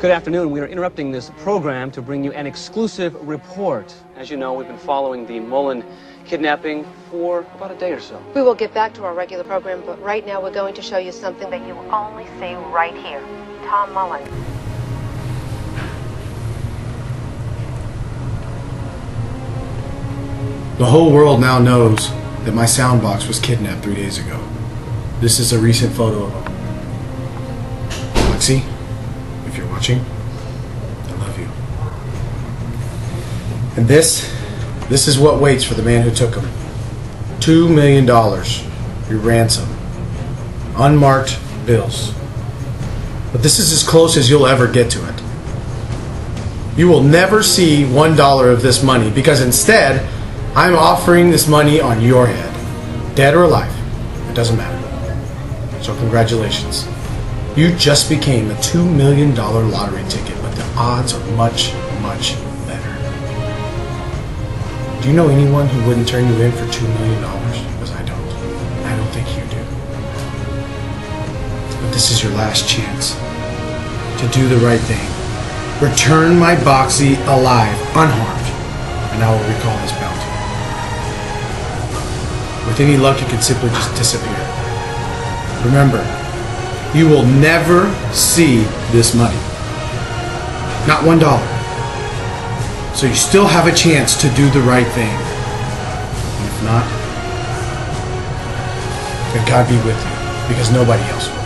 Good afternoon. We are interrupting this program to bring you an exclusive report. As you know, we've been following the Mullen kidnapping for about a day or so. We will get back to our regular program, but right now we're going to show you something that you only see right here. Tom Mullen. The whole world now knows that my sound box was kidnapped three days ago. This is a recent photo of him. Lexi, if you're watching, I love you. And this, this is what waits for the man who took him. Two million dollars, your ransom. Unmarked bills. But this is as close as you'll ever get to it. You will never see one dollar of this money because instead, I'm offering this money on your head. Dead or alive, it doesn't matter. So congratulations. You just became a $2 million lottery ticket, but the odds are much, much better. Do you know anyone who wouldn't turn you in for $2 million? Because I don't. I don't think you do. But this is your last chance to do the right thing. Return my Boxy alive, unharmed, and I will recall this bounty. With any luck, it could simply just disappear. Remember, you will never see this money. Not one dollar. So you still have a chance to do the right thing. And if not, then God be with you, because nobody else will.